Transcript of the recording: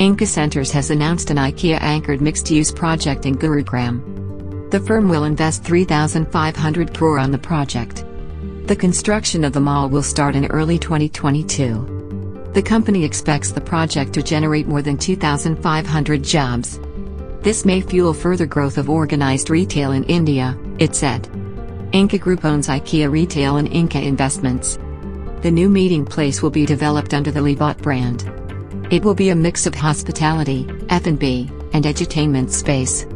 Ingka Centres has announced an IKEA-anchored mixed-use project in Gurugram. The firm will invest 3,500 crore on the project. The construction of the mall will start in early 2022. The company expects the project to generate more than 2,500 jobs. This may fuel further growth of organized retail in India, it said. Ingka Group owns IKEA Retail and Ingka Investments. The new meeting place will be developed under the Livat brand. It will be a mix of hospitality, F&B, and edutainment space.